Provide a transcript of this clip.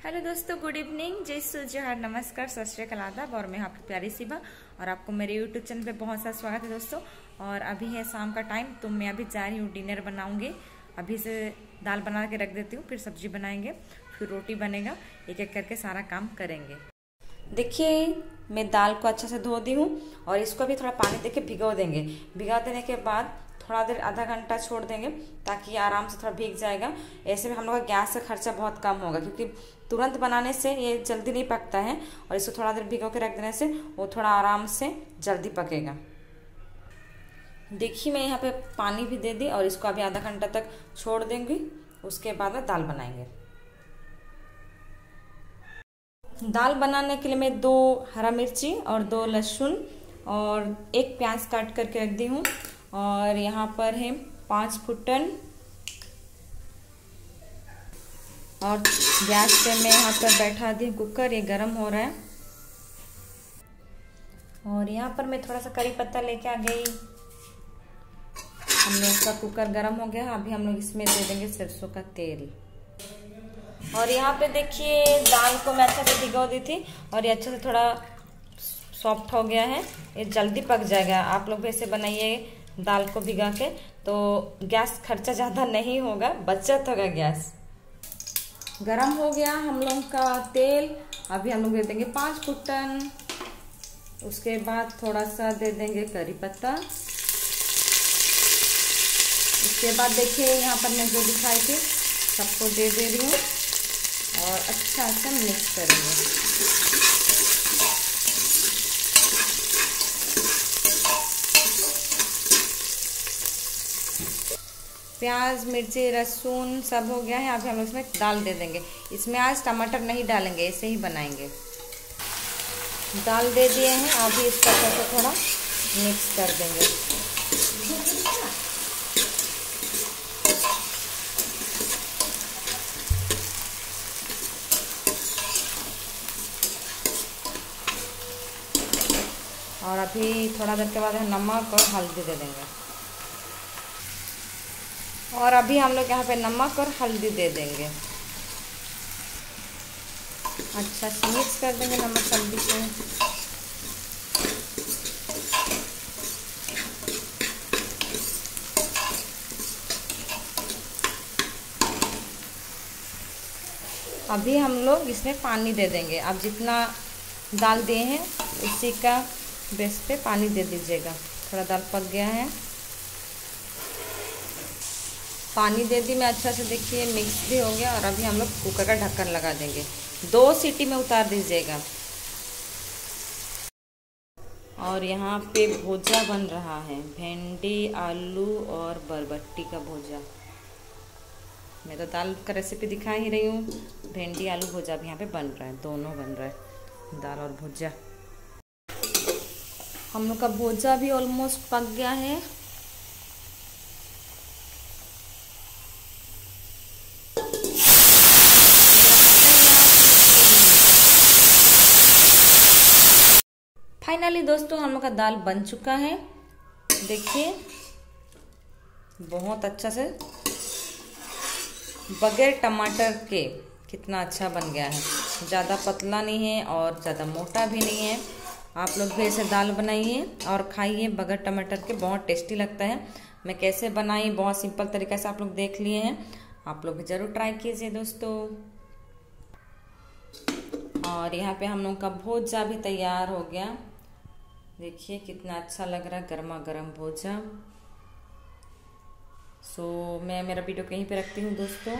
Hello दोस्तों, good evening. जय सूर्य नमस्कार, सत श्रीकाल आदाब। और मैं आपकी प्यारी सिबा। और आपको मेरे यूट्यूब चैनल पे बहुत सा स्वागत है दोस्तों। और अभी है शाम का टाइम तो मैं अभी जा रही हूँ डिनर बनाऊँगी। अभी से दाल बना के रख देती हूँ, फिर सब्ज़ी बनाएँगे, फिर रोटी बनेगा एक एक करके सारा काम करेंगे। देखिए, मैं दाल को अच्छा से धो दी हूँ और इसको भी थोड़ा पानी देके भिगो देंगे। भिगा देने के बाद थोड़ा देर आधा घंटा छोड़ देंगे ताकि आराम से थोड़ा भीग जाएगा। ऐसे में हम लोग का गैस का खर्चा बहुत कम होगा क्योंकि तुरंत बनाने से ये जल्दी नहीं पकता है और इसको थोड़ा देर भिगो के रख देने से वो थोड़ा आराम से जल्दी पकेगा। देखिए मैं यहाँ पे पानी भी दे दी और इसको अभी आधा घंटा तक छोड़ देंगे। उसके बाद में दाल बनाएँगे। दाल बनाने के लिए मैं दो हरा मिर्ची और दो लहसुन और एक प्याज काट करके रख दी हूँ। और यहाँ पर है पाँच फुटन। और गैस पे मैं यहाँ पर बैठा दी कुकर ये गर्म हो रहा है। और यहाँ पर मैं थोड़ा सा करी पत्ता लेके आ गई। हम लोग का कुकर गर्म हो गया, अभी हम लोग इसमें दे देंगे सरसों का तेल। और यहाँ पे देखिए, दाल को मैं अच्छे से भिगो दी थी और ये अच्छे से थोड़ा सॉफ्ट हो गया है। ये जल्दी पक जाएगा। आप लोग भी ऐसे बनाइए। दाल को भिगा के तो गैस खर्चा ज़्यादा नहीं होगा, बचत होगा गैस। गरम हो गया, हम लोग का तेल, अभी हम लोग दे देंगे पाँच फुटन उसके बाद थोड़ा सा दे देंगे करी पत्ता। उसके बाद देखिए, यहाँ पर मैं जो दिखाई थी, सबको दे दे रही हूँ। और अच्छा अच्छा मिक्स करेंगे। प्याज, मिर्ची लहसुन सब हो गया है। अभी हम इसमें दाल दे देंगे। इसमें आज टमाटर नहीं डालेंगे ऐसे ही बनाएँगे। दाल दे दिए हैं। अभी इसका थोड़ा थोड़ा मिक्स कर देंगे। और अभी थोड़ा देर के बाद नमक और हल्दी दे देंगे। और अभी हम लोग यहाँ पे नमक और हल्दी दे देंगे। अच्छा से मिक्स कर देंगे नमक, हल्दी से अभी हम लोग इसमें पानी दे देंगे। अब जितना दाल दिए हैं, उसी का बेस पे पानी दे दीजिएगा। थोड़ा दाल पक गया है। पानी दे दी, मैं अच्छा से देखिए मिक्स भी हो गया और अभी हम लोग कुकर का ढक्कन लगा देंगे। दो सीटी में उतार दीजिएगा। और यहाँ पे भोजा बन रहा है। भिंडी, आलू और बरबट्टी का भोजा। मैं तो दाल का रेसिपी दिखा ही रही हूँ। भिंडी, आलू, भोजा भी यहाँ पे बन रहा है। दोनों बन रहा है। दाल और भुजा। हम लोग का भोजा भी ऑलमोस्ट पक गया है। फाइनली दोस्तों, हम लोग का दाल बन चुका है। देखिए, बहुत अच्छा से बगैर टमाटर के कितना अच्छा बन गया है। ज़्यादा पतला नहीं है और ज़्यादा मोटा भी नहीं है। आप लोग भी ऐसे दाल बनाइए और खाइए। बगैर टमाटर के बहुत टेस्टी लगता है। मैं कैसे बनाई, बहुत सिंपल तरीके से आप लोग देख लिए हैं। आप लोग भी ज़रूर ट्राई कीजिए दोस्तों। और यहाँ पे हम लोग का भोजा भी तैयार हो गया। देखिए कितना अच्छा लग रहा गर्मा गर्म भोजन। सो मैं मेरा वीडियो कहीं पे रखती हूँ दोस्तों।